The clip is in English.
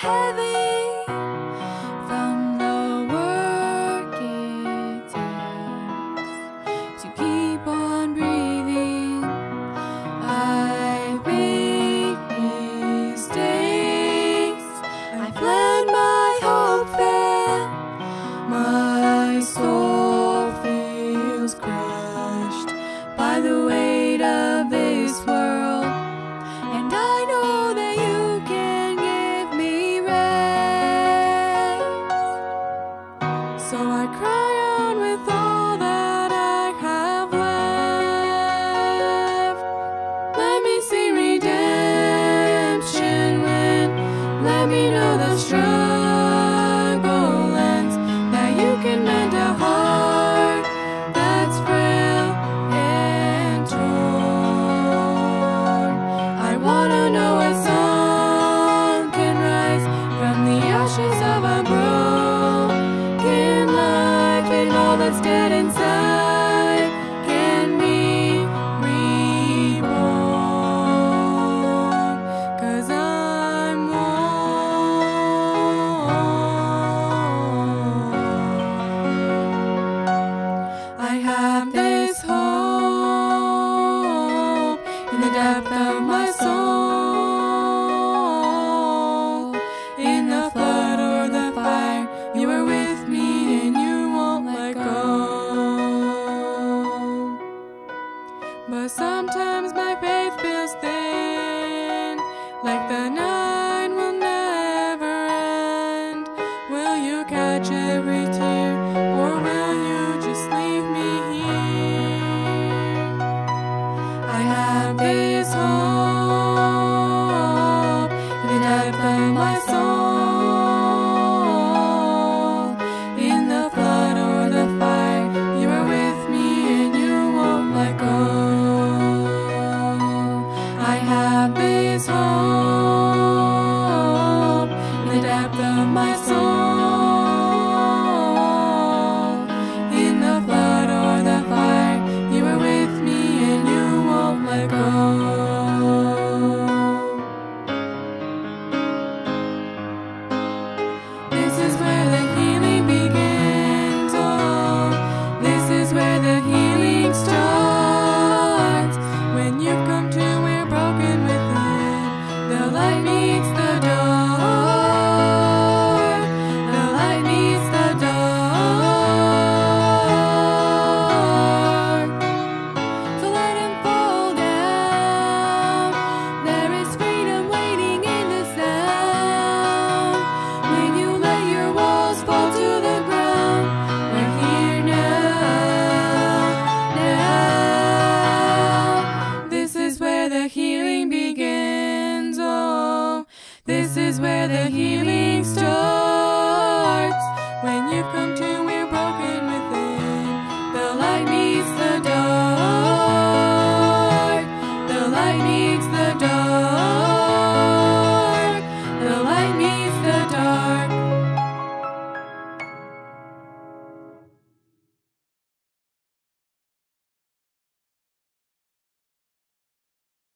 heaven. that there's hope in the depth of my soul. In the flood or the fire, you are with me and you won't let go. But sometimes my soul. This is where the healing starts. When you've come to we're broken within, the light meets the dark. The light meets the dark.